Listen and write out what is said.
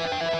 you.